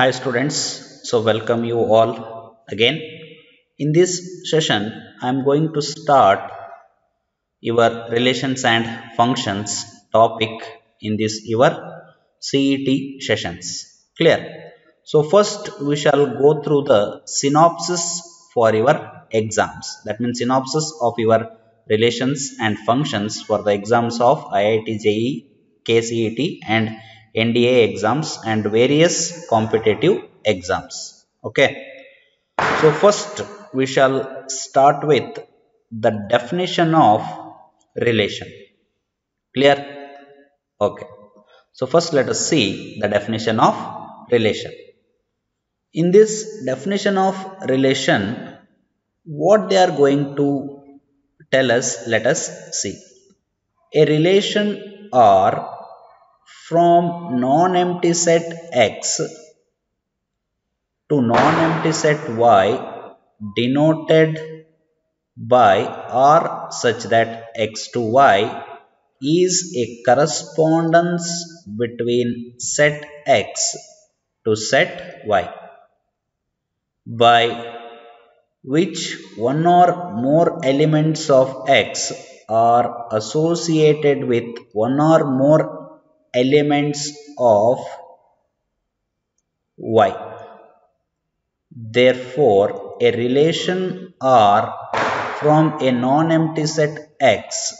Hi students, so welcome you all again. In this session, I am going to start your relations and functions topic in this your CET sessions. Clear? So first we shall go through the synopsis for your exams. That means synopsis of your relations and functions for the exams of IIT JEE, KCET and NDA exams and various competitive exams. Okay. So first we shall start with the definition of relation. Clear? Okay. So first let us see the definition of relation. In this definition of relation, what they are going to tell us, let us see. A relation or from non-empty set X to non-empty set Y denoted by R such that X to Y is a correspondence between set X to set Y. By which one or more elements of X are associated with one or more elements of y. Therefore, a relation R from a non-empty set X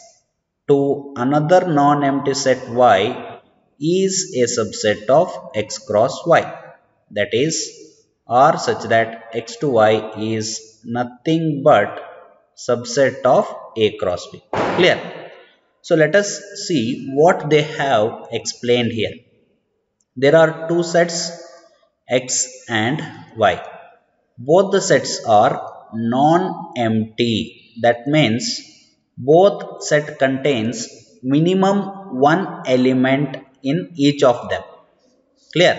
to another non-empty set Y is a subset of X cross Y. That is, R such that X to Y is nothing but subset of A cross B. Clear? So let us see what they have explained here. There are two sets x and y. Both the sets are non-empty. That means both set contains minimum one element in each of them. Clear?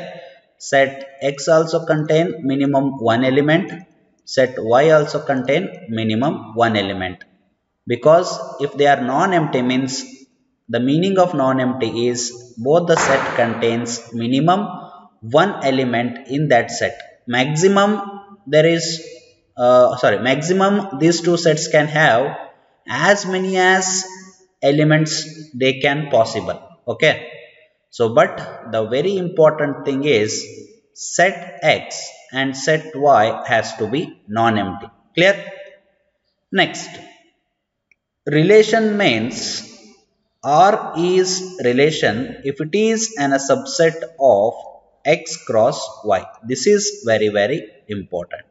Set x also contain minimum one element. Set y also contain minimum one element because if they are non-empty means the meaning of non-empty is both the set contains minimum one element in that set. Maximum there is uh, sorry maximum these two sets can have as many as elements they can possible. Okay? So but the very important thing is set x and set y has to be non-empty. Clear? Next Relation means R is relation if it is an a subset of x cross y. This is very very important.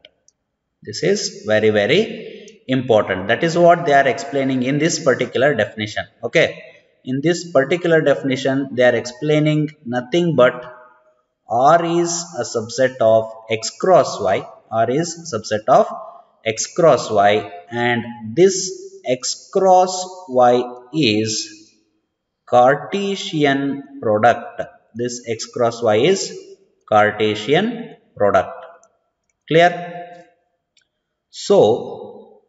This is very very important. That is what they are explaining in this particular definition. Okay. In this particular definition they are explaining nothing but R is a subset of x cross y. R is subset of x cross y and this x cross y is Cartesian product. This x cross y is Cartesian product. Clear? So,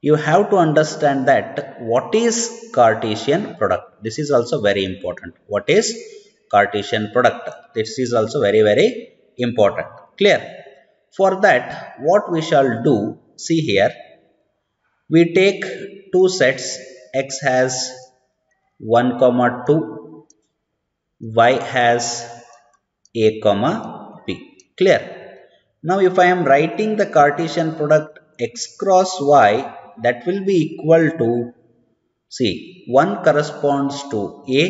you have to understand that what is Cartesian product. This is also very important. What is Cartesian product? This is also very very important. Clear? For that, what we shall do, see here, we take two sets x has 1 comma 2 y has a comma b clear? Now if i am writing the cartesian product x cross y that will be equal to see 1 corresponds to a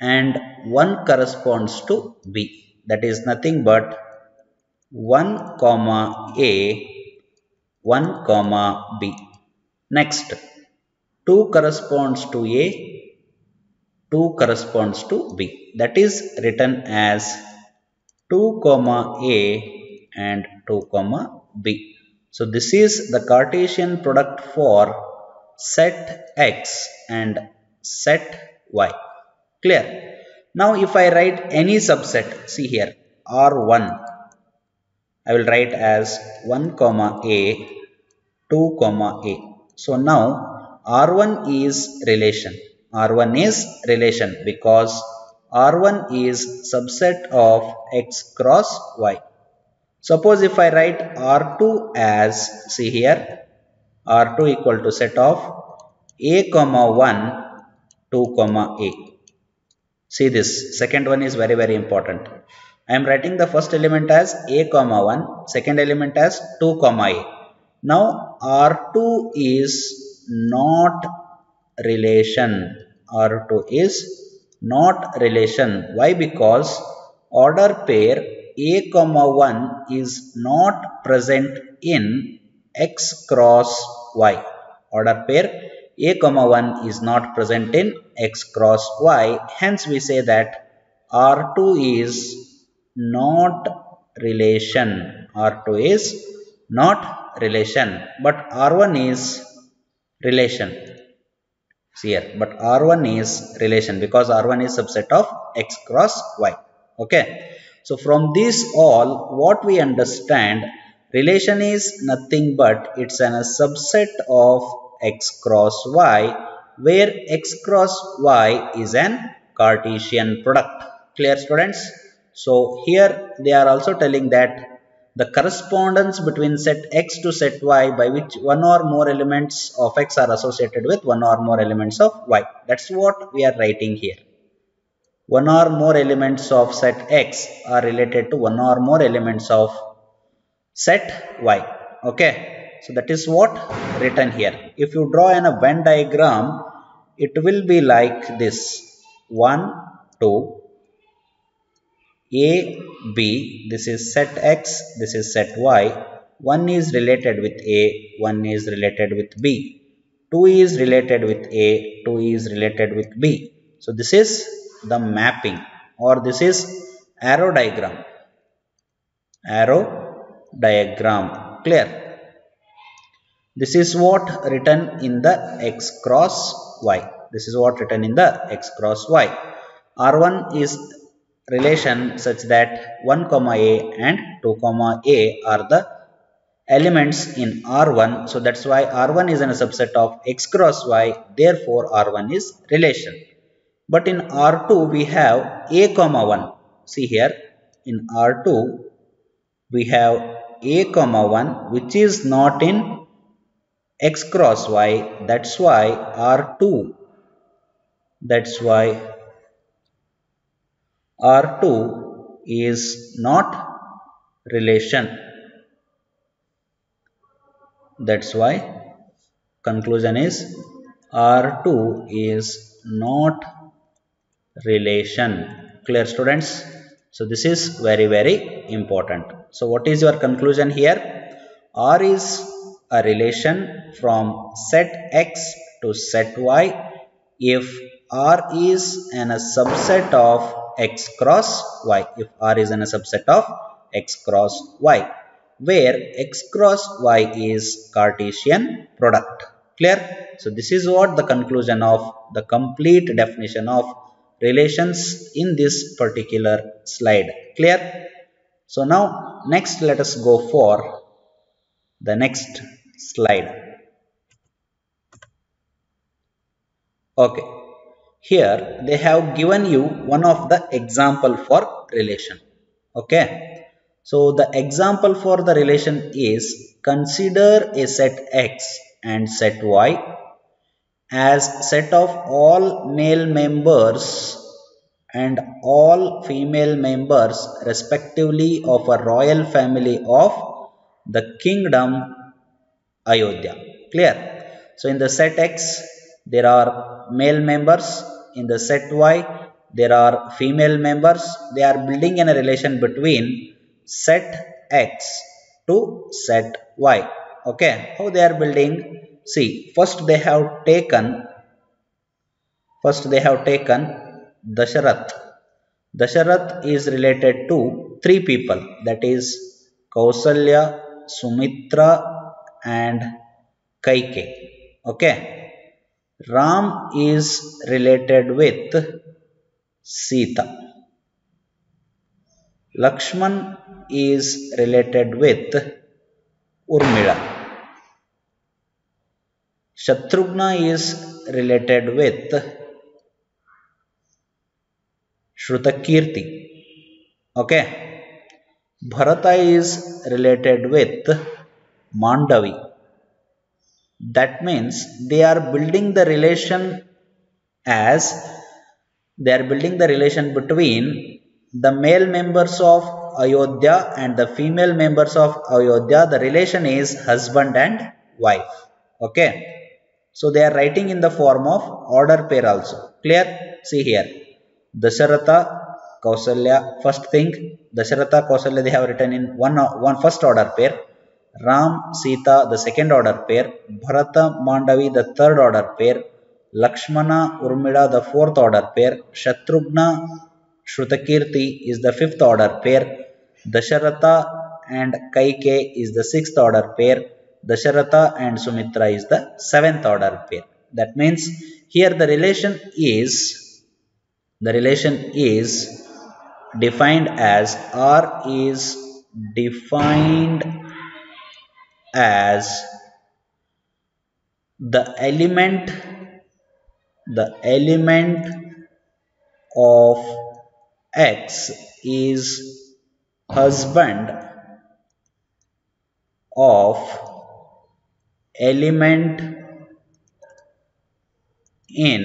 and 1 corresponds to b. That is nothing but 1 comma a 1 comma b Next, 2 corresponds to A, 2 corresponds to B. That is written as 2 comma A and 2 comma B. So this is the Cartesian product for set X and set Y. Clear? Now if I write any subset, see here R1, I will write as 1 comma A, 2 comma A. So now R1 is relation. R1 is relation because R1 is subset of x cross y. Suppose if I write R2 as, see here, R2 equal to set of a comma 1, 2 comma a. See this, second one is very very important. I am writing the first element as a comma 1, second element as 2 comma a. Now R2 is not relation. R2 is not relation. Why? Because order pair a comma 1 is not present in x cross y. Order pair a comma 1 is not present in x cross y. Hence we say that R2 is not relation. R2 is not relation. But R1 is relation. See here. But R1 is relation because R1 is subset of x cross y. Okay. So from this all what we understand relation is nothing but it's an, a subset of x cross y where x cross y is an Cartesian product. Clear students? So here they are also telling that the correspondence between set x to set y by which one or more elements of x are associated with one or more elements of y. That's what we are writing here. One or more elements of set x are related to one or more elements of set y. Okay. So that is what written here. If you draw in a Venn diagram, it will be like this. 1, 2, a, B, this is set X, this is set Y. One is related with A, one is related with B. 2 is related with A, 2 is related with B. So this is the mapping or this is arrow diagram. Arrow diagram. Clear? This is what written in the x cross y. This is what written in the x cross y. R1 is relation such that 1 comma a and 2 comma a are the elements in R1. So that's why R1 is in a subset of x cross y. Therefore, R1 is relation. But in R2 we have a comma 1. See here in R2 we have a comma 1 which is not in x cross y. That's why R2. That's why R2 is not relation. That's why conclusion is R2 is not relation. Clear students? So this is very very important. So what is your conclusion here? R is a relation from set X to set Y if R is an a subset of x cross y if R is in a subset of x cross y where x cross y is Cartesian product. Clear? So this is what the conclusion of the complete definition of relations in this particular slide. Clear? So now next let us go for the next slide. Okay. Here they have given you one of the example for relation. Okay. So the example for the relation is consider a set X and set Y as set of all male members and all female members respectively of a royal family of the kingdom Ayodhya. Clear? So in the set X there are male members. In the set y there are female members. They are building in a relation between set x to set y. Okay. How they are building? See first they have taken first they have taken Dasharath Dasharath is related to three people. That is Kausalya Sumitra and Kaike. Okay Ram is related with Sita. Lakshman is related with Urmila. Shatrughna is related with Shrutakirti. Okay. Bharata is related with Mandavi. That means they are building the relation as they are building the relation between the male members of Ayodhya and the female members of Ayodhya. The relation is husband and wife. Okay. So they are writing in the form of order pair also. Clear? See here. Dasharatha, Kausalya. First thing, Dasharatha, Kausalya they have written in one, one first order pair. Ram, Sita, the second order pair. Bharata, Mandavi, the third order pair. Lakshmana, Urmila, the fourth order pair. Shatrughna, Shrutakirti is the fifth order pair. Dasharatha and Kaike is the sixth order pair. Dasharatha and Sumitra is the seventh order pair. That means here the relation is the relation is defined as R is defined as the element the element of X is husband of element in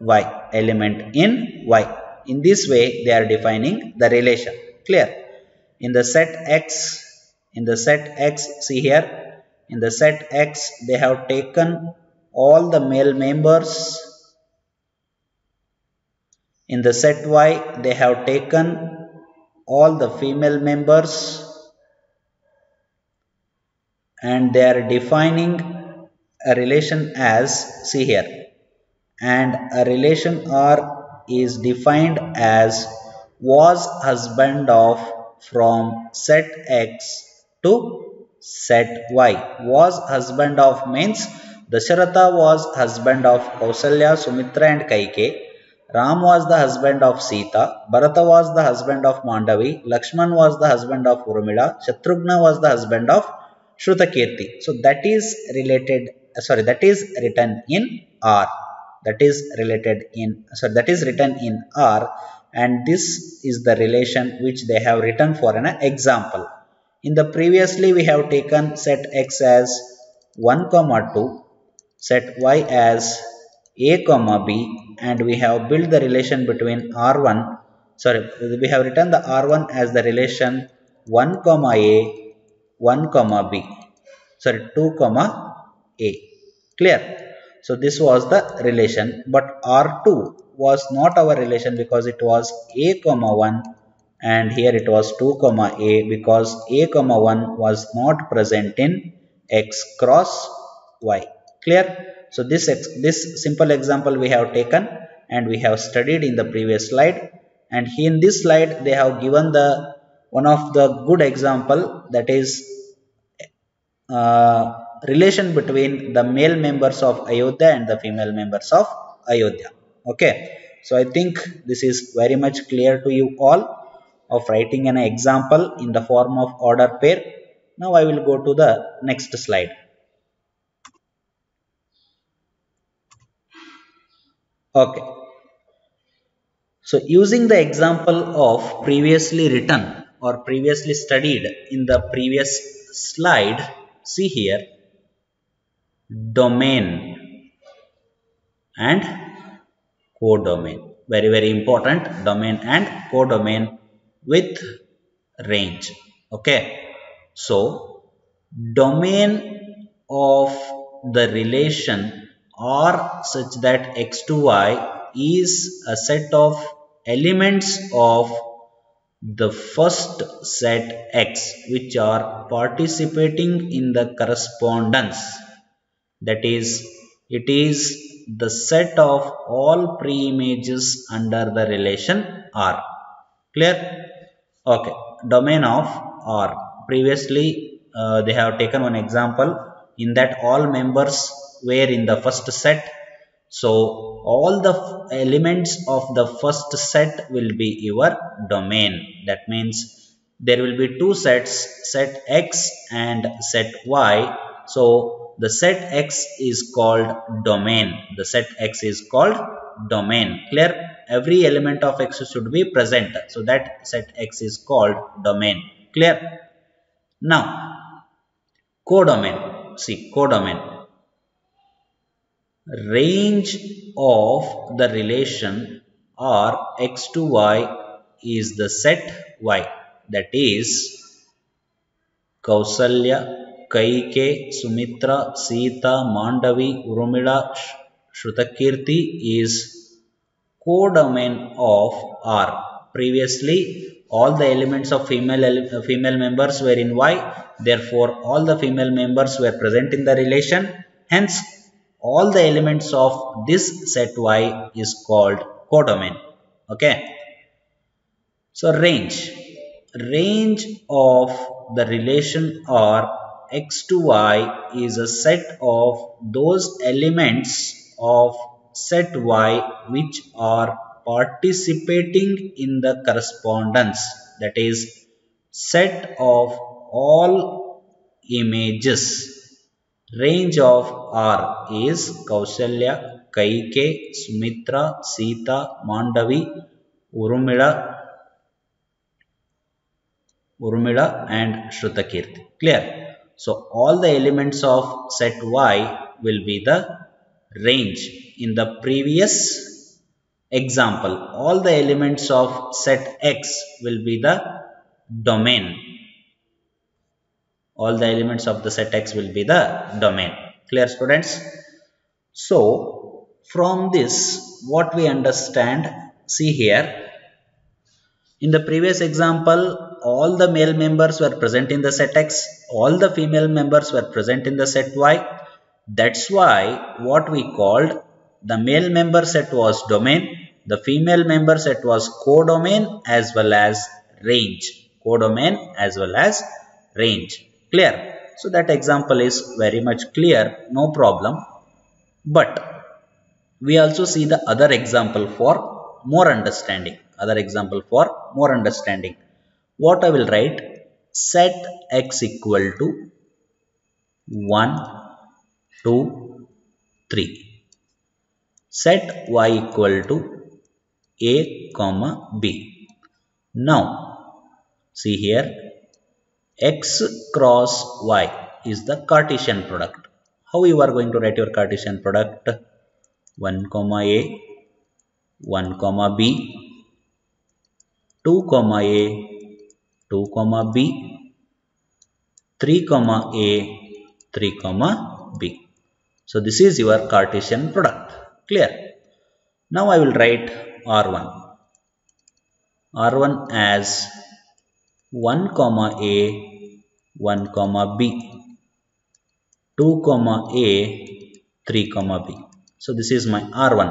y element in y. In this way they are defining the relation. Clear? In the set x in the set x see here. In the set x they have taken all the male members. In the set y they have taken all the female members. And they are defining a relation as see here. And a relation R is defined as was husband of from set X to set Y. Was husband of means Dasharatha was husband of Kausalya, Sumitra and Kaike. Ram was the husband of Sita. Bharata was the husband of Mandavi. Lakshman was the husband of Urmila. Shatrughna was the husband of Shrutakirti. So that is related, sorry, that is written in R. That is related in, sorry, that is written in R and this is the relation which they have written for an example. In the previously we have taken set x as 1 comma 2, set y as a comma b and we have built the relation between r1 sorry we have written the r1 as the relation 1 comma a 1 comma b sorry 2 comma a. Clear? So this was the relation but r2 was not our relation because it was a comma 1 and here it was 2 comma a because a comma 1 was not present in x cross y clear so this this simple example we have taken and we have studied in the previous slide and in this slide they have given the one of the good example that is uh, relation between the male members of Ayodhya and the female members of Ayodhya. Okay. So I think this is very much clear to you all of writing an example in the form of order pair. Now I will go to the next slide. Okay. So using the example of previously written or previously studied in the previous slide, see here domain and codomain. Very, very important domain and codomain with range. Okay. So, domain of the relation are such that x to y is a set of elements of the first set x which are participating in the correspondence that is it is the set of all pre-images under the relation R. Clear? Okay. Domain of R. Previously uh, they have taken one example in that all members were in the first set so all the elements of the first set will be your domain. That means there will be two sets, set x and set y. So the set x is called domain. The set x is called domain. Clear? Every element of x should be present. So that set x is called domain. Clear? Now codomain. See codomain. Range of the relation or x to y is the set y. That is Kausalya, Kaike, Sumitra, Sita, Mandavi, Urmila, Shrutakirti is codomain of R. Previously, all the elements of female, female members were in Y. Therefore, all the female members were present in the relation. Hence, all the elements of this set Y is called codomain. Okay. So, range. Range of the relation R x to y is a set of those elements of set y which are participating in the correspondence that is set of all images range of R is Kausalya, Kaike, Sumitra, Sita, Mandavi, Urmila, Urmila and Shrutakirti. Clear? So all the elements of set Y will be the range. In the previous example, all the elements of set X will be the domain. All the elements of the set X will be the domain. Clear students? So from this what we understand, see here. In the previous example, all the male members were present in the set X, all the female members were present in the set Y. That's why what we called the male member set was domain, the female member set was codomain as well as range. Codomain as well as range. Clear? So that example is very much clear, no problem. But we also see the other example for more understanding. Other example for more understanding what I will write set x equal to 1, 2, 3. Set y equal to a comma b. Now see here x cross y is the Cartesian product. How you are going to write your Cartesian product? 1 comma a, 1 comma b, 2 comma a, 2 comma b 3 comma a 3 comma b so this is your cartesian product. Clear? Now i will write r1 r1 as 1 comma a 1 comma b. 2 comma a 3 comma b. So this is my r1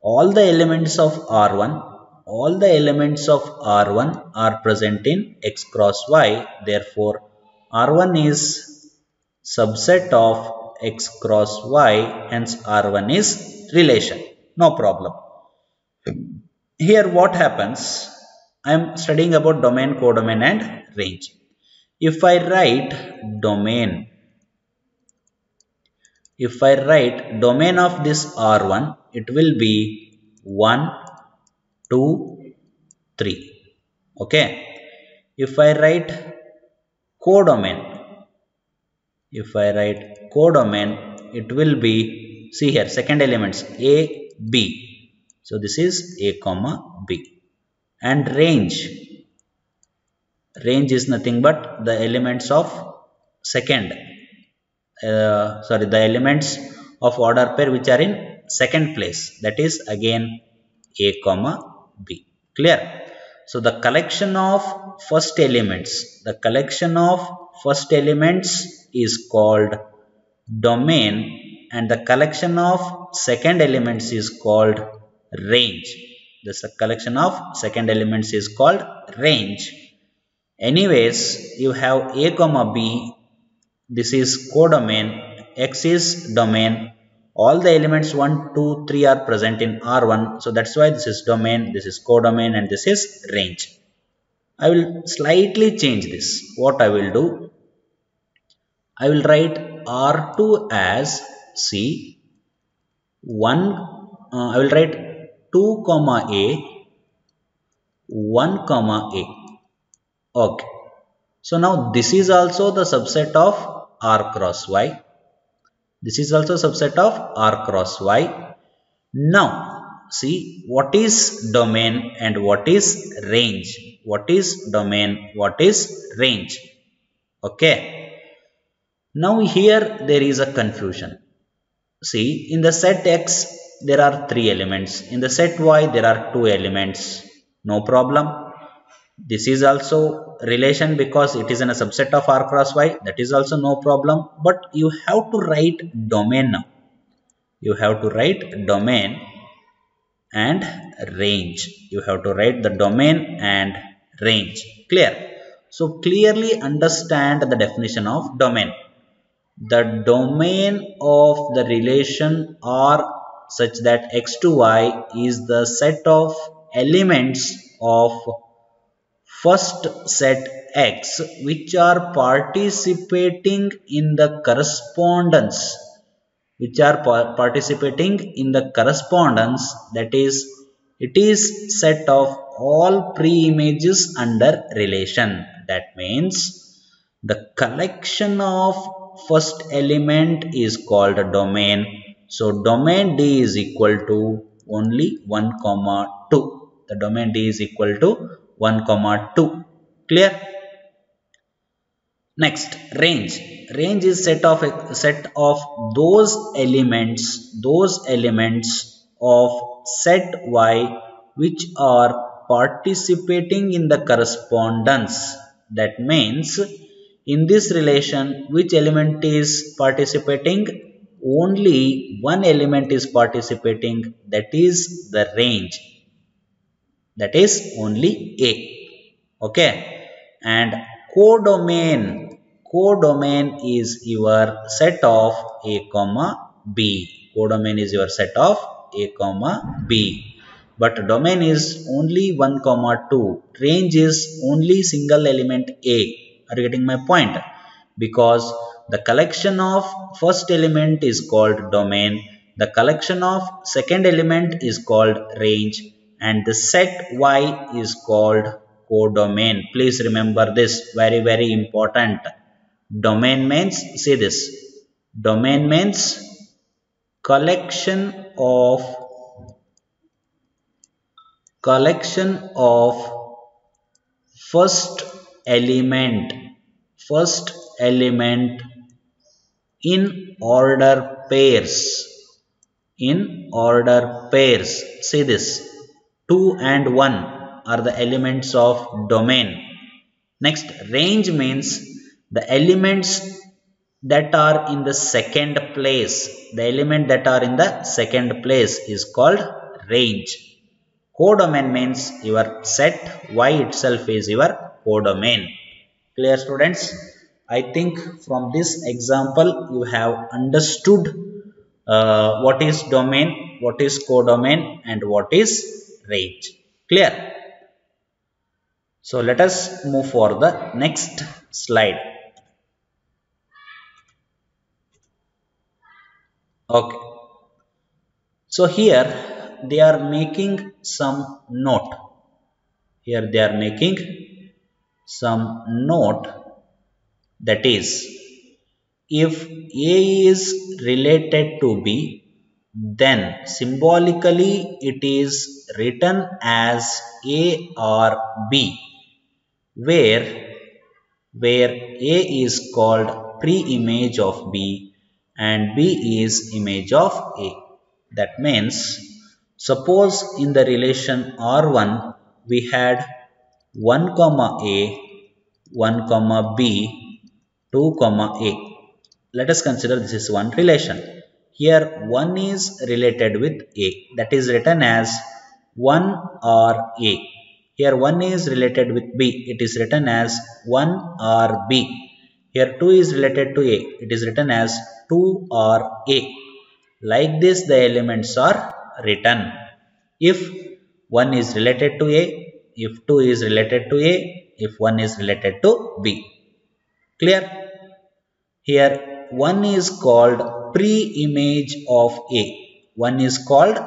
all the elements of r1 all the elements of R1 are present in x cross y. Therefore, R1 is subset of x cross y. Hence, R1 is relation. No problem. Here what happens? I am studying about domain, codomain and range. If I write domain, if I write domain of this R1, it will be 1, 2, 3. Okay. If I write codomain, if I write codomain, it will be, see here, second elements A, B. So this is A comma B. And range, range is nothing but the elements of second, uh, sorry, the elements of order pair which are in second place. That is again A comma B. Clear? So the collection of first elements, the collection of first elements is called domain and the collection of second elements is called range. The collection of second elements is called range. Anyways, you have A comma B. This is codomain. X is domain all the elements 1 2 3 are present in r1 so that's why this is domain this is codomain and this is range i will slightly change this what i will do i will write r2 as c 1 uh, i will write 2 comma A, 1 comma A. Okay. So now this is also the subset of R cross Y. This is also subset of R cross Y. Now see what is domain and what is range. What is domain, what is range. Okay. Now here there is a confusion. See in the set X there are three elements. In the set Y there are two elements. No problem. This is also relation because it is in a subset of R cross Y. That is also no problem. But you have to write domain now. You have to write domain and range. You have to write the domain and range. Clear? So clearly understand the definition of domain. The domain of the relation R such that x to y is the set of elements of first set x which are participating in the correspondence which are participating in the correspondence that is it is set of all pre-images under relation. That means the collection of first element is called a domain. So domain d is equal to only 1 comma 2 the domain d is equal to 1 comma 2 clear? Next range. Range is set of set of those elements those elements of set y which are participating in the correspondence. That means in this relation which element is participating? Only one element is participating that is the range. That is only a. Okay? And codomain codomain is your set of a comma b. Codomain is your set of a comma b. But domain is only 1 comma 2 range is only single element a are you getting my point? Because the collection of first element is called domain the collection of second element is called range and the set y is called codomain. Please remember this very very important. Domain means, see this, domain means collection of collection of first element. First element in order pairs. In order pairs. See this. 2 and 1 are the elements of domain. Next range means the elements that are in the second place. The element that are in the second place is called range codomain means your set y itself is your codomain. Clear students? I think from this example you have understood uh, what is domain what is codomain and what is range. Clear? So let us move for the next slide. Okay. So here they are making some note here they are making some note that is if a is related to b then symbolically it is written as a or b where where a is called pre-image of b and B is image of A. That means, suppose in the relation R1 we had 1 comma A, 1 comma B, 2 comma A. Let us consider this is one relation. Here 1 is related with A that is written as 1 or A. Here 1 is related with B. It is written as 1 or B. Here 2 is related to A. It is written as 2 or A. Like this the elements are written. If 1 is related to A, if 2 is related to A, if 1 is related to B. Clear? Here 1 is called pre-image of A. 1 is called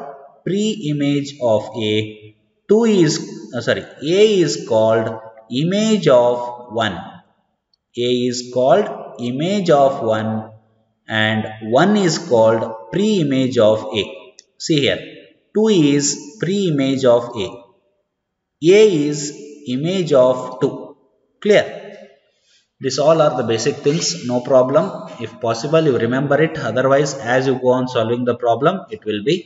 pre-image of A. 2 is, uh, sorry, A is called image of 1. A is called image of 1 and 1 is called pre-image of A. See here, 2 is pre-image of A. A is image of 2. Clear? This all are the basic things, no problem. If possible, you remember it. Otherwise, as you go on solving the problem, it will be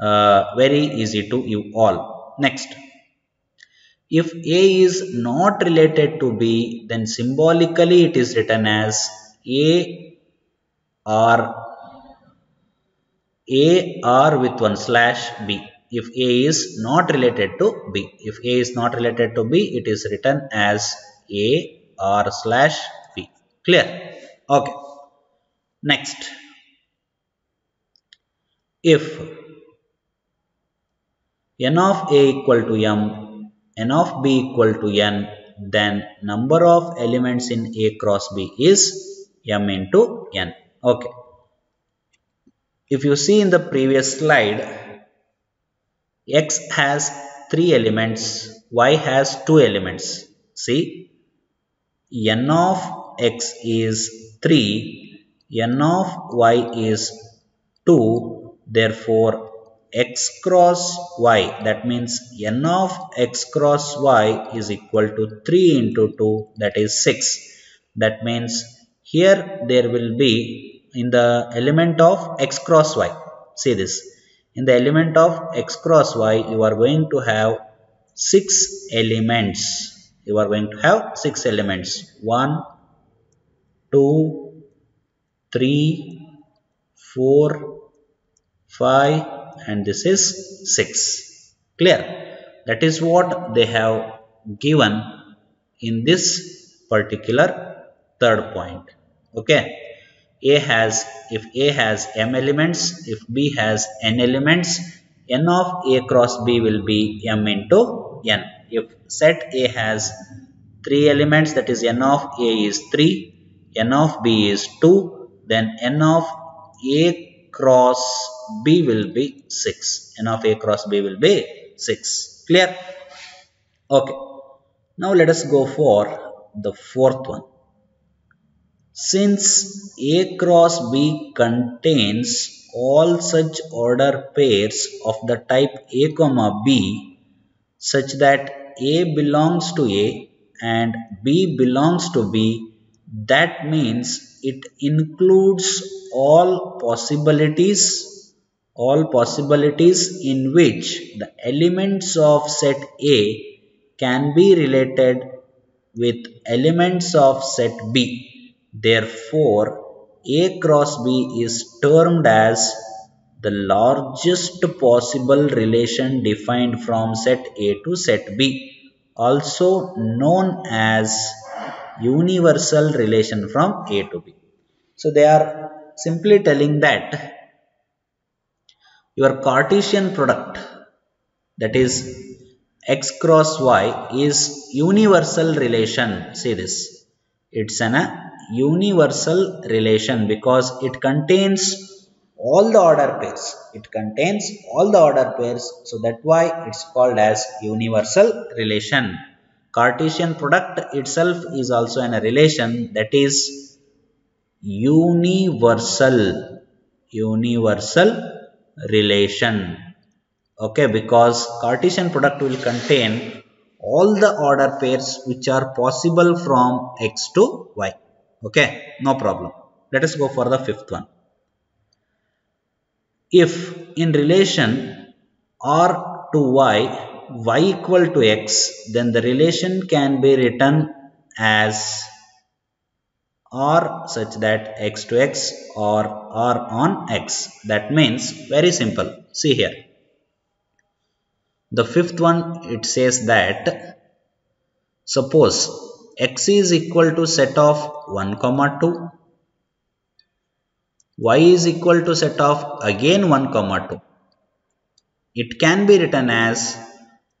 uh, very easy to you all. Next. If A is not related to B, then symbolically it is written as A or A or with one slash B. If A is not related to B. If A is not related to B, it is written as A R slash B. Clear? Okay. Next. If n of A equal to m n of b equal to n then number of elements in a cross b is m into n okay if you see in the previous slide x has three elements y has two elements. See n of x is 3 n of y is 2 therefore x cross y that means n of x cross y is equal to 3 into 2 that is 6 that means here there will be in the element of x cross y. See this. In the element of x cross y you are going to have 6 elements. You are going to have 6 elements. 1 2 3 4 5 and this is 6 clear? That is what they have given in this particular third point. Okay a has if a has m elements if b has n elements n of a cross b will be m into n. If set a has three elements that is n of a is 3 n of b is 2 then n of a cross b will be 6 n of a cross b will be 6 clear? Okay. Now let us go for the fourth one since a cross b contains all such order pairs of the type a comma b such that a belongs to a and b belongs to b that means it includes all possibilities all possibilities in which the elements of set A can be related with elements of set B. Therefore, A cross B is termed as the largest possible relation defined from set A to set B, also known as universal relation from A to B. So they are simply telling that your Cartesian product that is x cross y is universal relation. See this. It's an universal relation because it contains all the order pairs. It contains all the order pairs. So that why it's called as universal relation. Cartesian product itself is also in a relation that is universal universal relation okay because Cartesian product will contain all the order pairs which are possible from x to y okay no problem let us go for the fifth one if in relation r to y y equal to x then the relation can be written as r such that x to x or r on x. That means very simple. See here. The fifth one it says that suppose x is equal to set of 1 comma 2 y is equal to set of again 1 comma 2 it can be written as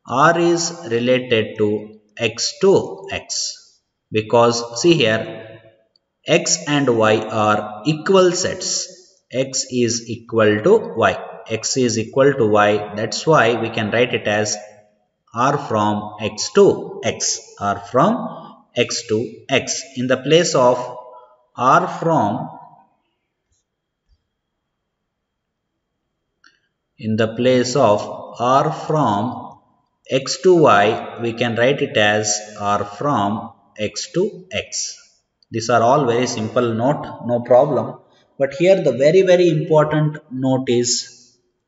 r is related to x to x because see here x and y are equal sets. x is equal to y. x is equal to y that's why we can write it as r from x to x r from x to x. In the place of r from in the place of r from x to y we can write it as r from x to x. These are all very simple note no problem. But here the very very important note is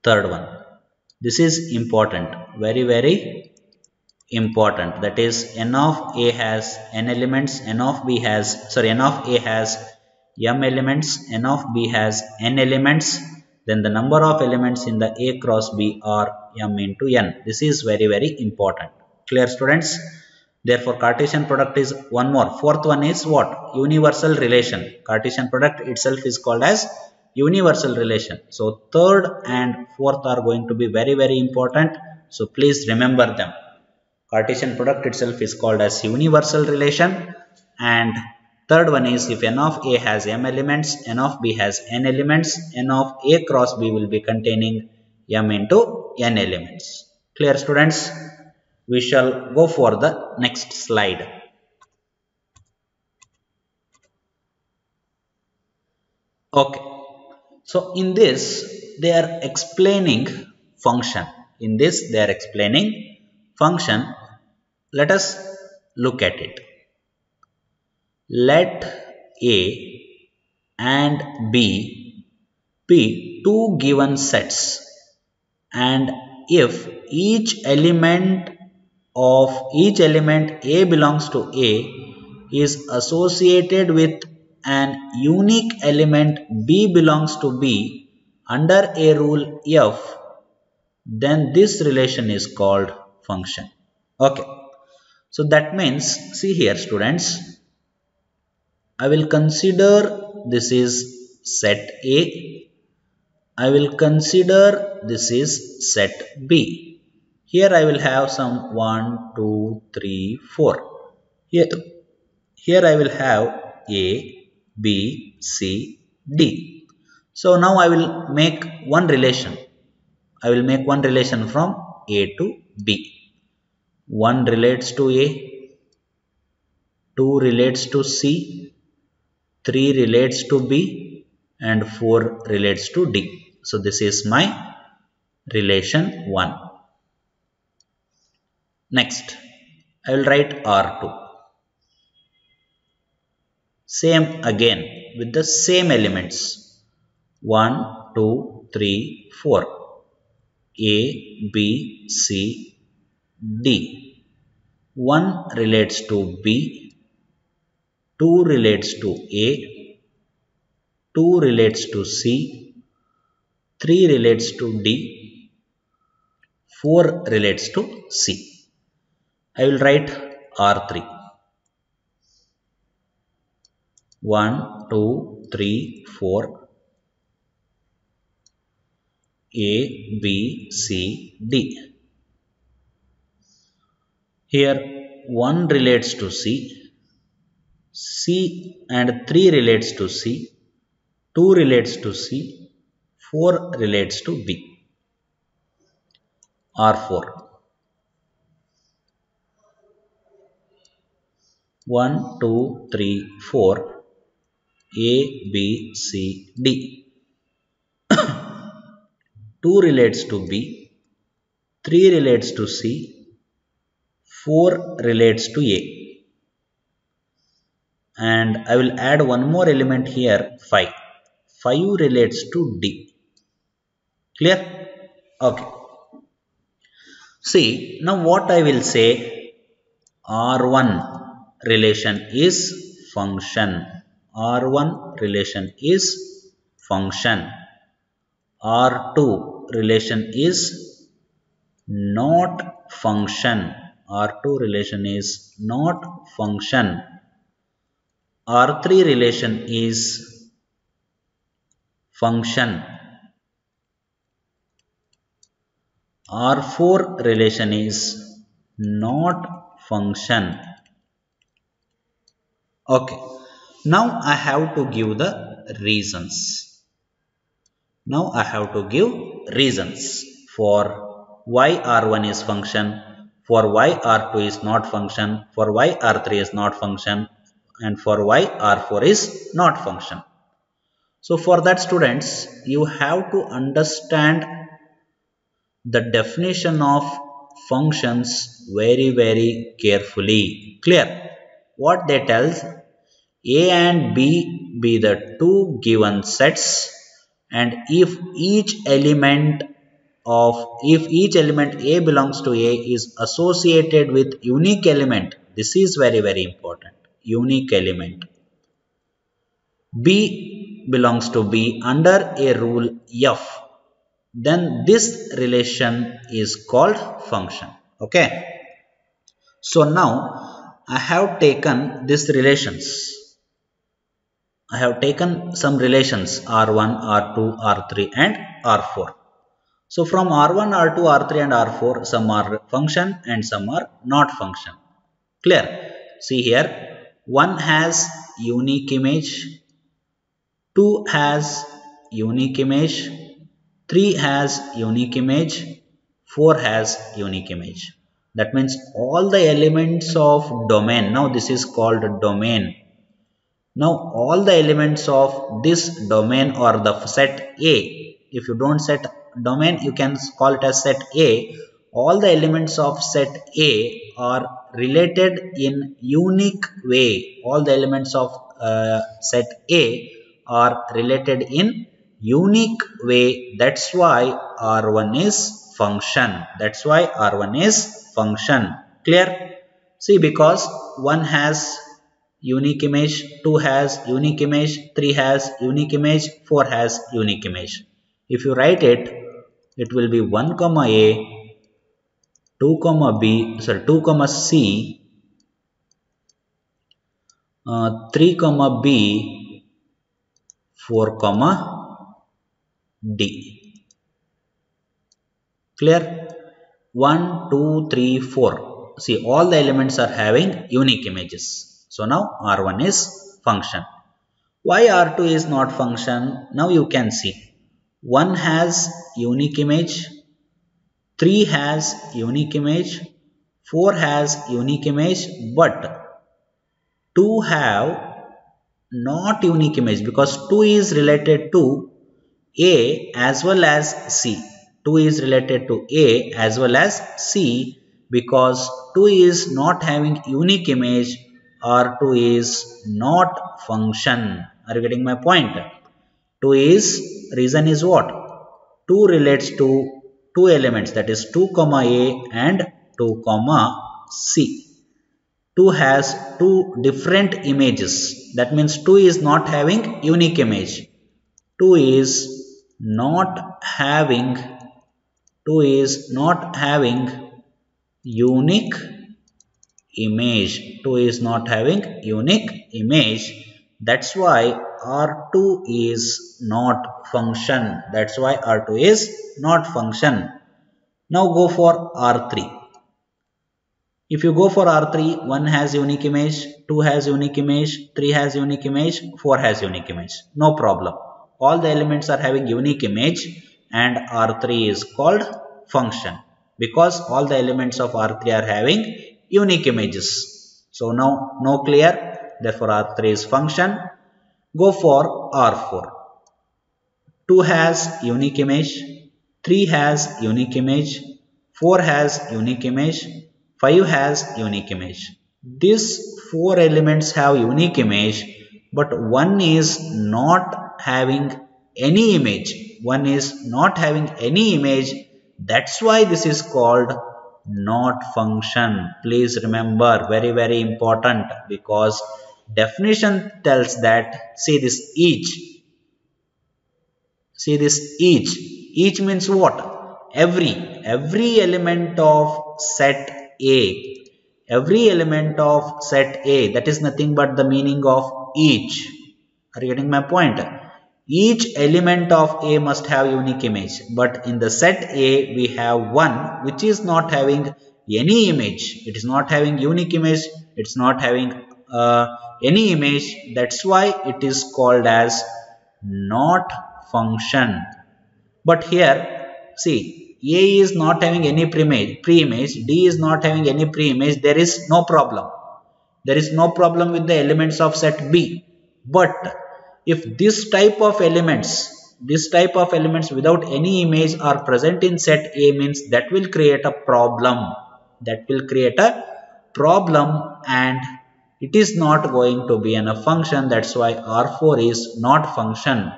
third one. This is important. Very very important. That is n of a has n elements n of b has sorry n of a has m elements n of b has n elements. Then the number of elements in the a cross b are m into n. This is very very important. Clear students? Therefore cartesian product is one more. Fourth one is what? Universal relation. Cartesian product itself is called as universal relation. So third and fourth are going to be very very important. So please remember them Cartesian product itself is called as universal relation and third one is if n of a has m elements, n of b has n elements, n of a cross b will be containing m into n elements. Clear students? We shall go for the next slide. Okay. So in this they are explaining function. In this they are explaining function, let us look at it. Let A and B be two given sets and if each element of each element A belongs to A is associated with an unique element B belongs to B under a rule F then this relation is called function. Okay. So that means, see here students, I will consider this is set A. I will consider this is set B. Here I will have some 1, 2, 3, 4. Here, here I will have A, B, C, D. So now I will make one relation. I will make one relation from A to B. 1 relates to A, 2 relates to C, 3 relates to B and 4 relates to D. So this is my relation 1. Next, I will write R2. Same again with the same elements 1, 2, 3, 4. A, B, C, D. 1 relates to B, 2 relates to A, 2 relates to C, 3 relates to D, 4 relates to C. I will write R3. 1, 2, 3, 4, A, B, C, D. Here 1 relates to C, C and 3 relates to C, 2 relates to C, 4 relates to B. R4 1, 2, 3, 4 A, B, C, D 2 relates to B 3 relates to C 4 relates to A. And I will add one more element here 5. 5 relates to D. Clear? Okay. See, now what I will say R1 relation is function. R1 relation is function. R2 relation is not function R2 relation is not function. R3 relation is function. R4 relation is not function. Okay. Now I have to give the reasons. Now I have to give reasons for why R1 is function, for why R2 is not function, for why R3 is not function and for why R4 is not function. So for that students, you have to understand the definition of functions very very carefully. Clear? What they tell A and B be the two given sets and if each element of if each element A belongs to A is associated with unique element this is very very important. Unique element. B belongs to B under a rule F. Then this relation is called function. Okay? So now I have taken these relations. I have taken some relations R1, R2, R3 and R4. So from R1, R2, R3 and R4 some are function and some are not function. Clear? See here 1 has unique image, 2 has unique image, 3 has unique image, 4 has unique image. That means all the elements of domain. Now this is called domain now all the elements of this domain or the set A, if you don't set domain, you can call it as set A. All the elements of set A are related in unique way. All the elements of uh, set A are related in unique way. That's why R1 is function. That's why R1 is function. Clear? See because one has unique image 2 has unique image 3 has unique image 4 has unique image if you write it it will be 1 comma a 2 comma b sorry 2 comma c uh, 3 comma b 4 comma d clear 1 2 3 4 see all the elements are having unique images so now R1 is function. Why R2 is not function? Now you can see. 1 has unique image, 3 has unique image, 4 has unique image but 2 have not unique image because 2 is related to A as well as C. 2 is related to A as well as C because 2 is not having unique image or 2 is not function. Are you getting my point? 2 is, reason is what? 2 relates to two elements that is 2 comma A and 2 comma C. 2 has two different images. That means 2 is not having unique image. 2 is not having 2 is not having unique image 2 is not having unique image that's why r2 is not function. That's why r2 is not function. Now go for r3 if you go for r3 1 has unique image 2 has unique image 3 has unique image 4 has unique image. No problem. All the elements are having unique image and r3 is called function because all the elements of r3 are having unique images. So now no clear, therefore R3 is function. Go for R4. 2 has unique image, 3 has unique image, 4 has unique image, 5 has unique image. These 4 elements have unique image but one is not having any image. One is not having any image. That's why this is called not function please remember very very important because definition tells that see this each. See this each. Each means what? Every. Every element of set a. Every element of set a. That is nothing but the meaning of each. Are you getting my point? Each element of A must have unique image. But in the set A, we have one which is not having any image. It is not having unique image. It's not having uh, any image. That's why it is called as not function. But here See, A is not having any pre-image, pre-image, D is not having any pre-image, there is no problem. There is no problem with the elements of set B. But if this type of elements this type of elements without any image are present in set A means that will create a problem. That will create a problem and it is not going to be in a function. That's why R4 is not function.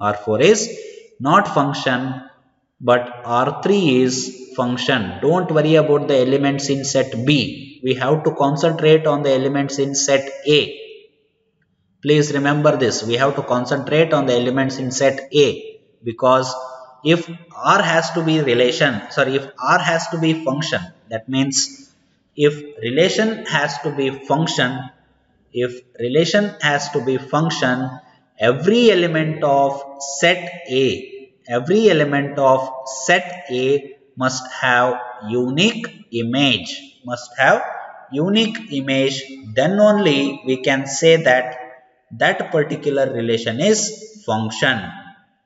R4 is not function but R3 is function. Don't worry about the elements in set B. We have to concentrate on the elements in set A. Please remember this. We have to concentrate on the elements in set A because if R has to be relation, sorry, if R has to be function, that means if relation has to be function, if relation has to be function, every element of set A, every element of set A must have unique image, must have unique image, then only we can say that that particular relation is function.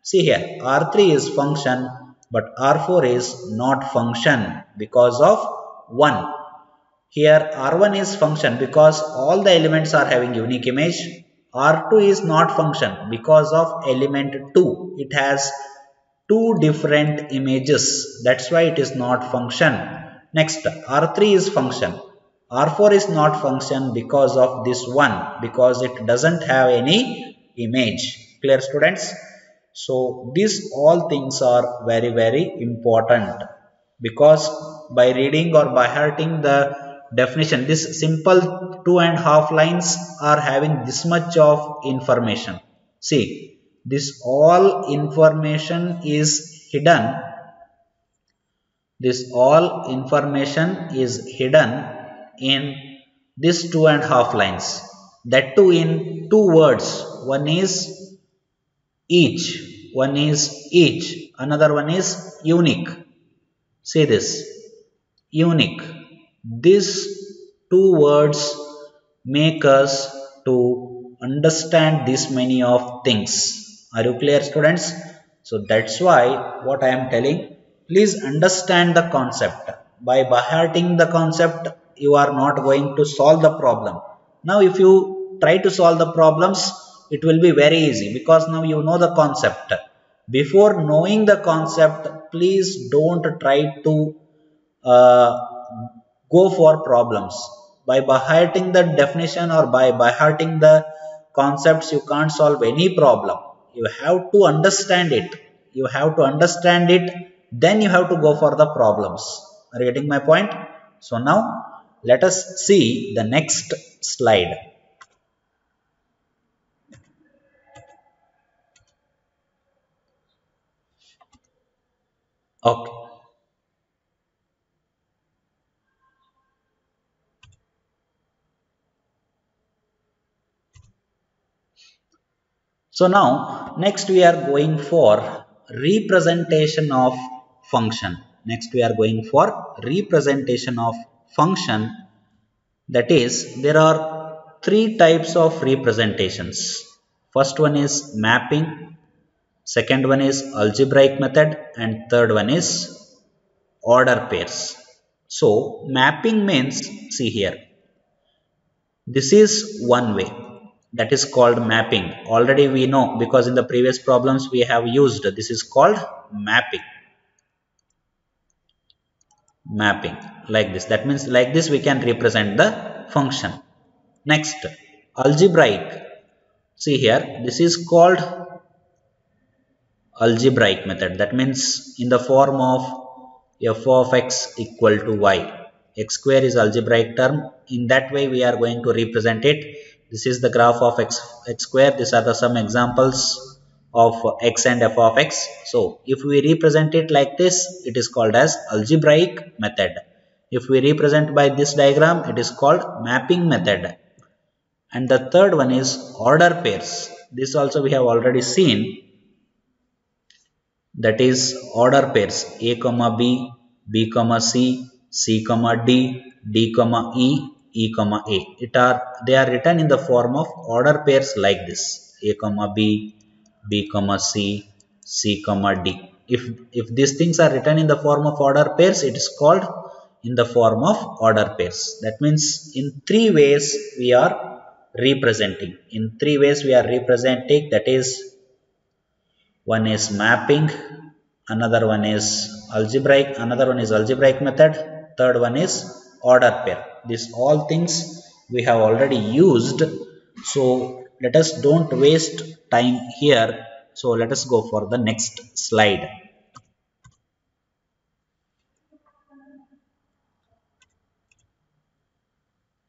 See here, R3 is function, but R4 is not function because of 1. Here R1 is function because all the elements are having unique image. R2 is not function because of element 2. It has two different images. That's why it is not function. Next, R3 is function R4 is not function because of this one because it doesn't have any image. Clear students? So these all things are very very important because by reading or by hearting the definition this simple two and half lines are having this much of information. See this all information is hidden this all information is hidden in these half lines. That too in two words. One is each. One is each. Another one is unique. Say this. Unique. These two words make us to understand this many of things. Are you clear students? So that's why what I am telling, please understand the concept. By by the concept, you are not going to solve the problem. Now if you try to solve the problems, it will be very easy because now you know the concept. Before knowing the concept, please don't try to uh, go for problems. By by hearting the definition or by by hearting the concepts, you can't solve any problem. You have to understand it. You have to understand it. Then you have to go for the problems. Are you getting my point? So now let us see the next slide. Okay. So now next we are going for representation of function. Next we are going for representation of function. That is there are three types of representations. First one is mapping second one is algebraic method and third one is order pairs. So mapping means see here this is one way that is called mapping. Already we know because in the previous problems we have used this is called mapping. Mapping. Like this. That means like this we can represent the function. Next algebraic. See here this is called algebraic method. That means in the form of f of x equal to y. x square is algebraic term. In that way we are going to represent it this is the graph of x, x square these are the some examples of x and f of x. So if we represent it like this, it is called as algebraic method. If we represent by this diagram, it is called mapping method. And the third one is order pairs. This also we have already seen. That is order pairs A comma B, B comma C, C comma D, D comma E, E comma A. It are they are written in the form of order pairs like this. A comma B, B comma C, C comma D. if if these things are written in the form of order pairs it is called in the form of order pairs. That means in three ways we are representing. In three ways we are representing. That is one is mapping another one is algebraic another one is algebraic method third one is order pair these all things we have already used. So let us don't waste time here. So let us go for the next slide.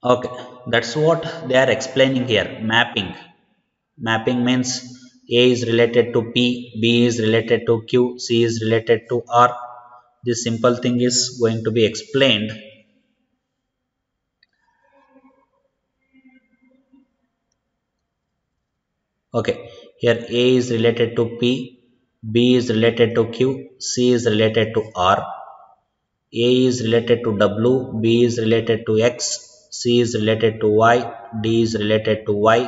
Okay that's what they are explaining here. Mapping. Mapping means a is related to p b is related to q c is related to r. This simple thing is going to be explained okay here a is related to p b is related to q c is related to r a is related to w b is related to x c is related to y d is related to y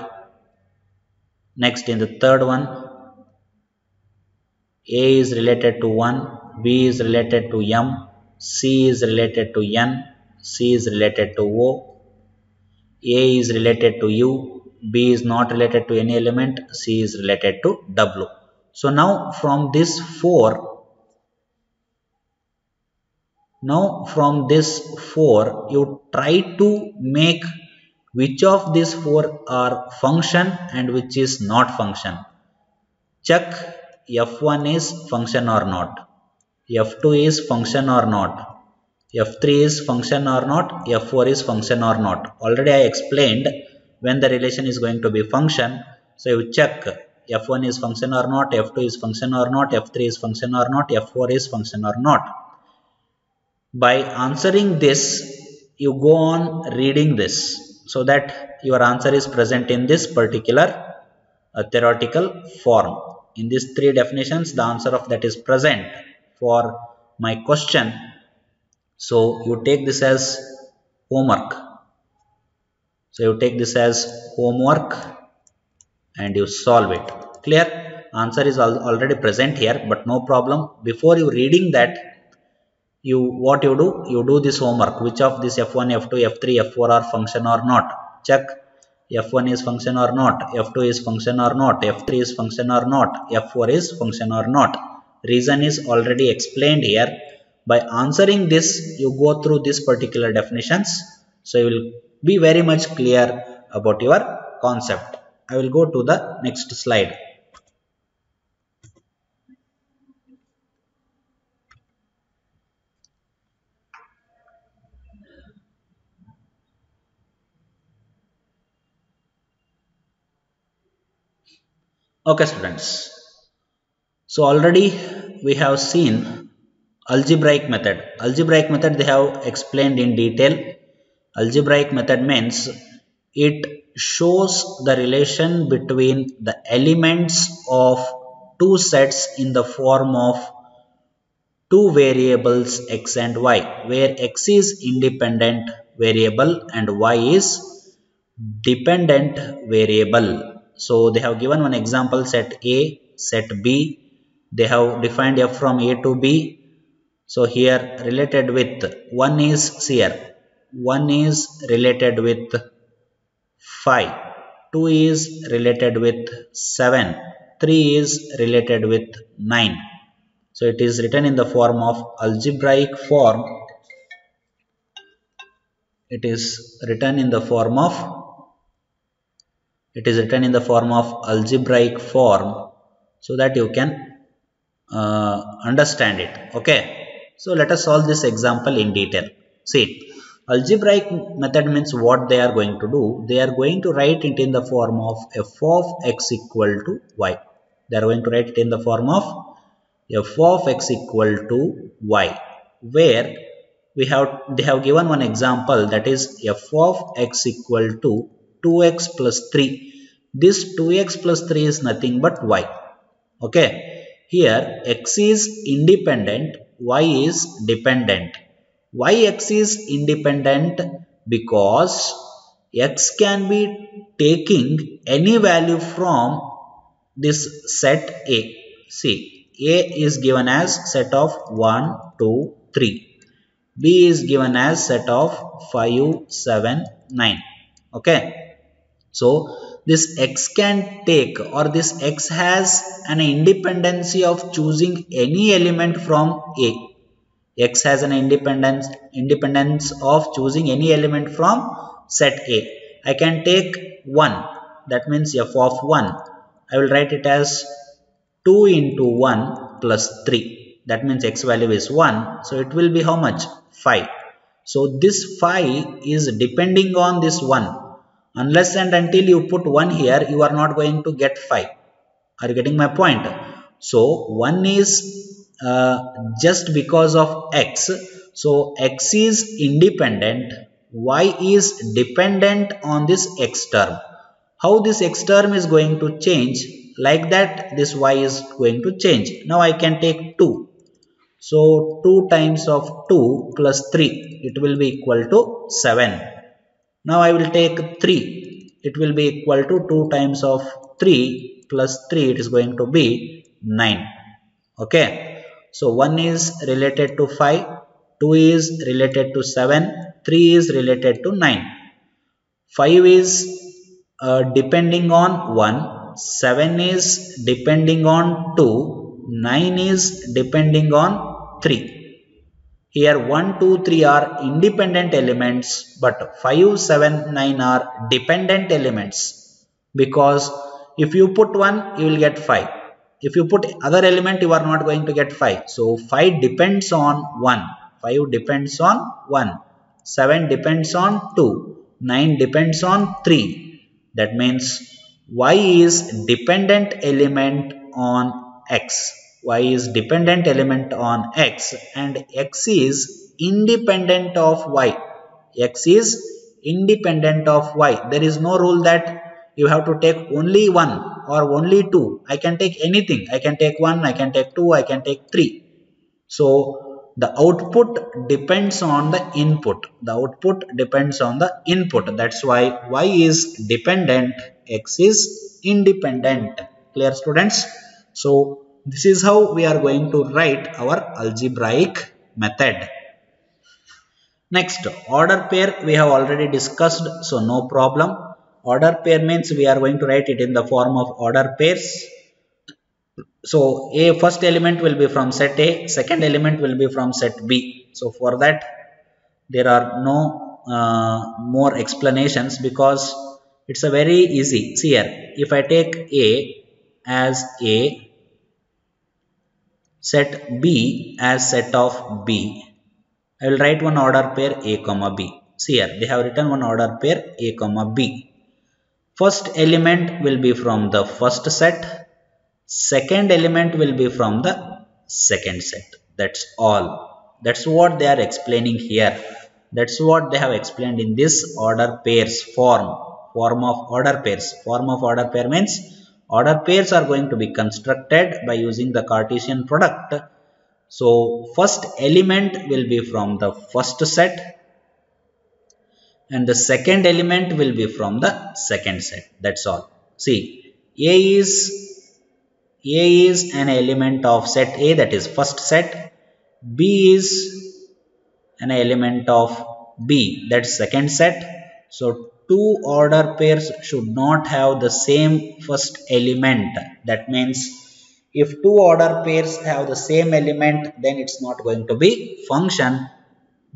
next in the third one a is related to 1 b is related to m c is related to n c is related to o a is related to u B is not related to any element, C is related to W. So now from this 4, now from this 4 you try to make which of these 4 are function and which is not function. Check F1 is function or not, F2 is function or not, F3 is function or not, F4 is function or not. Already I explained when the relation is going to be function so you check f1 is function or not f2 is function or not f3 is function or not f4 is function or not. By answering this you go on reading this so that your answer is present in this particular uh, theoretical form. In these three definitions the answer of that is present for my question. So you take this as homework so you take this as homework and you solve it. Clear? Answer is already present here but no problem. Before you reading that you what you do? You do this homework. Which of this f1 f2 f3 f4 are function or not? Check. F1 is function or not? F2 is function or not? F3 is function or not? F4 is function or not? Reason is already explained here. By answering this you go through this particular definitions. So you will be very much clear about your concept. I will go to the next slide. Okay students, so already we have seen algebraic method. Algebraic method they have explained in detail Algebraic method means it shows the relation between the elements of two sets in the form of two variables x and y where x is independent variable and y is dependent variable. So they have given one example set A, set B. They have defined f from A to B. So here related with one is here 1 is related with 5, 2 is related with 7, 3 is related with 9. So it is written in the form of algebraic form. It is written in the form of it is written in the form of algebraic form so that you can uh, understand it. Okay. So let us solve this example in detail. See Algebraic method means what they are going to do. They are going to write it in the form of f of x equal to y. They are going to write it in the form of f of x equal to y. Where we have they have given one example that is f of x equal to 2x plus 3. This 2x plus 3 is nothing but y. Okay. Here x is independent, y is dependent yx is independent because x can be taking any value from this set A. See, A is given as set of 1, 2, 3. B is given as set of 5, 7, 9. Okay. So this X can take or this X has an independency of choosing any element from A. X has an independence independence of choosing any element from set A. I can take 1 that means f of 1. I will write it as 2 into 1 plus 3 that means x value is 1 so it will be how much? 5 so this 5 is depending on this 1 unless and until you put 1 here you are not going to get 5 are you getting my point? So 1 is uh, just because of x. So x is independent y is dependent on this x term. How this x term is going to change? Like that this y is going to change. Now i can take 2 so 2 times of 2 plus 3 it will be equal to 7 now i will take 3 it will be equal to 2 times of 3 plus 3 it is going to be 9 okay so 1 is related to 5 2 is related to 7 3 is related to 9 5 is uh, depending on 1 7 is depending on 2 9 is depending on 3 here 1 2 3 are independent elements but 5 7 9 are dependent elements. Because if you put 1 you will get 5 if you put other element you are not going to get 5 so 5 depends on 1 5 depends on 1 7 depends on 2 9 depends on 3 that means y is dependent element on x. y is dependent element on x. And x is independent of y. x is independent of y. There is no rule that you have to take only one or only two. I can take anything. I can take one, I can take two, I can take three. So the output depends on the input the output depends on the input that's why y is dependent x is independent clear students so this is how we are going to write our algebraic method next order pair we have already discussed so no problem order pair means we are going to write it in the form of order pairs so a first element will be from set A, second element will be from set B. So for that there are no uh, more explanations because it's a very easy. See here, if I take A as A, set B as set of B, I will write one order pair A comma B. See here, they have written one order pair A comma B. First element will be from the first set second element will be from the second set. That's all. That's what they are explaining here. That's what they have explained in this order pairs form. Form of order pairs. Form of order pair means order pairs are going to be constructed by using the Cartesian product. So first element will be from the first set and the second element will be from the second set that's all see a is a is an element of set A that is first set. B is an element of B that's second set. So two order pairs should not have the same first element. That means if two order pairs have the same element then it's not going to be function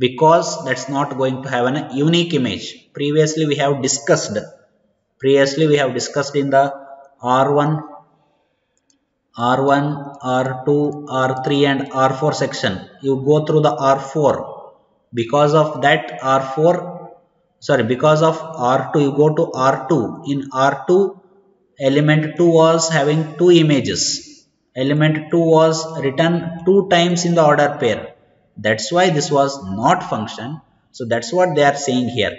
because that's not going to have a unique image. Previously we have discussed previously we have discussed in the R1 R1, R2, R3 and R4 section. You go through the R4. Because of that R4, sorry, because of R2, you go to R2. In R2, element 2 was having two images. Element 2 was written two times in the order pair. That's why this was not function. So that's what they are saying here.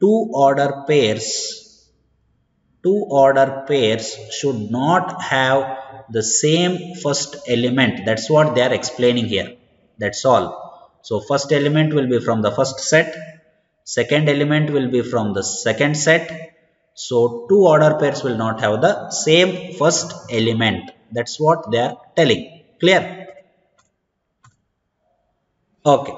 Two order pairs two order pairs should not have the same first element. That's what they are explaining here. That's all. So first element will be from the first set. Second element will be from the second set. So two order pairs will not have the same first element. That's what they are telling. Clear okay.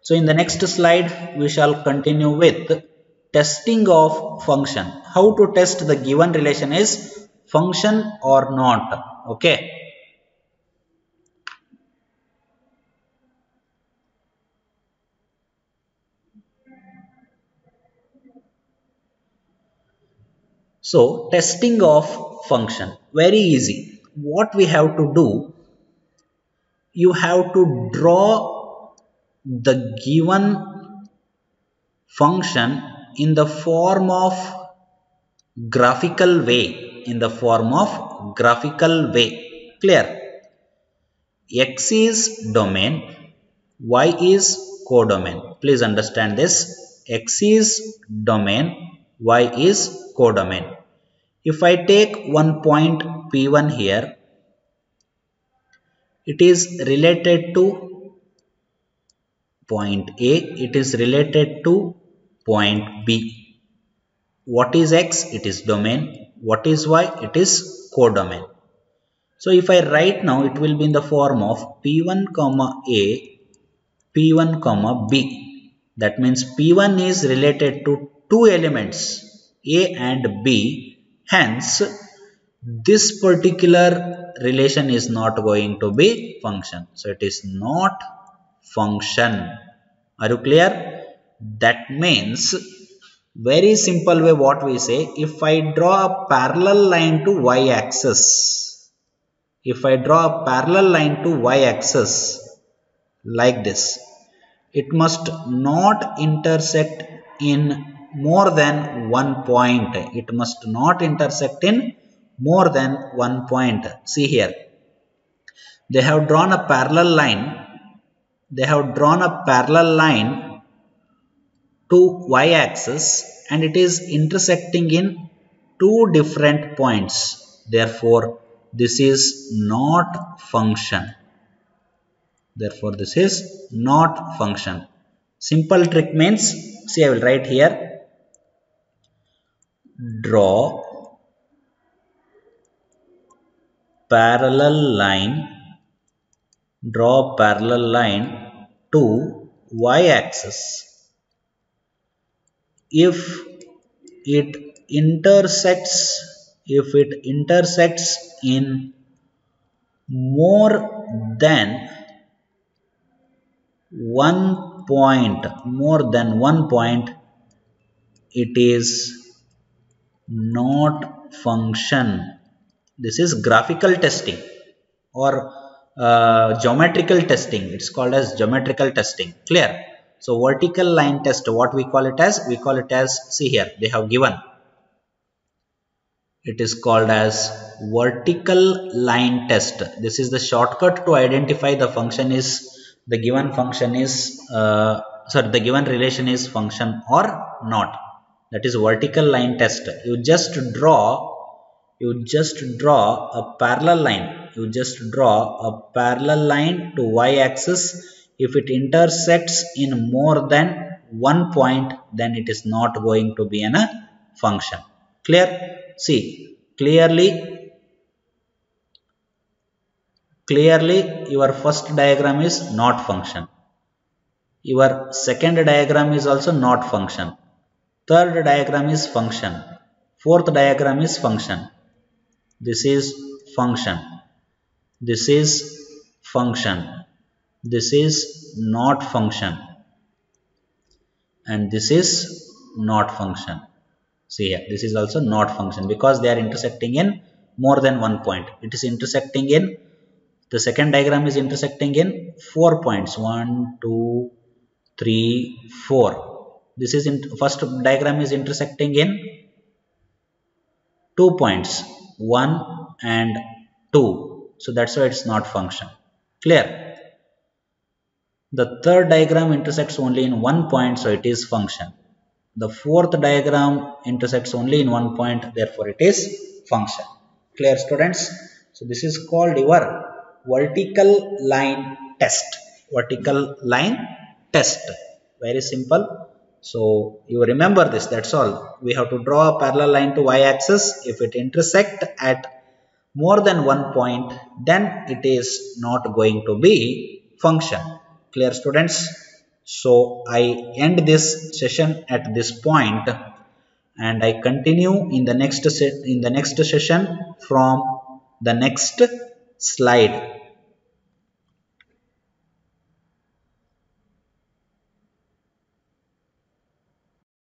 So in the next slide we shall continue with testing of function. How to test the given relation is function or not. Okay. So testing of function, very easy. What we have to do, you have to draw the given function in the form of graphical way, in the form of graphical way. Clear? X is domain, Y is codomain. Please understand this. X is domain, Y is codomain. If I take one point P1 here, it is related to point A, it is related to point B. What is X? It is domain. What is Y? It is codomain. So if I write now, it will be in the form of P1 comma A, P1 comma B. That means P1 is related to two elements A and B Hence, this particular relation is not going to be function. So, it is not function. Are you clear? That means, very simple way what we say, if I draw a parallel line to y-axis, if I draw a parallel line to y-axis like this, it must not intersect in more than one point. It must not intersect in more than one point. See here. They have drawn a parallel line. They have drawn a parallel line to y-axis and it is intersecting in two different points. Therefore, this is not function. Therefore, this is not function. Simple trick means, see I will write here draw parallel line draw parallel line to y-axis if it intersects if it intersects in more than one point more than one point it is not function. This is graphical testing or uh, geometrical testing. It's called as geometrical testing. Clear? So vertical line test, what we call it as? We call it as, see here, they have given. It is called as vertical line test. This is the shortcut to identify the function is, the given function is, uh, sorry, the given relation is function or not that is vertical line test you just draw you just draw a parallel line. You just draw a parallel line to y axis if it intersects in more than one point then it is not going to be a function. Clear? See clearly clearly your first diagram is not function. Your second diagram is also not function. Third diagram is function. Fourth diagram is function. This is function. This is function. This is not function. And this is not function. See here, this is also not function because they are intersecting in more than one point. It is intersecting in, the second diagram is intersecting in four points. One, two, three, four this is in first diagram is intersecting in two points 1 and 2 so that's why it's not function. Clear? The third diagram intersects only in one point so it is function. The fourth diagram intersects only in one point therefore it is function. Clear students? So this is called your vertical line test. Vertical line test. Very simple so you remember this, that's all. We have to draw a parallel line to y-axis. If it intersect at more than one point then it is not going to be function clear students so i end this session at this point and i continue in the next in the next session from the next slide